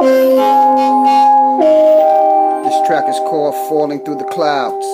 This track is called Falling Through the Clouds.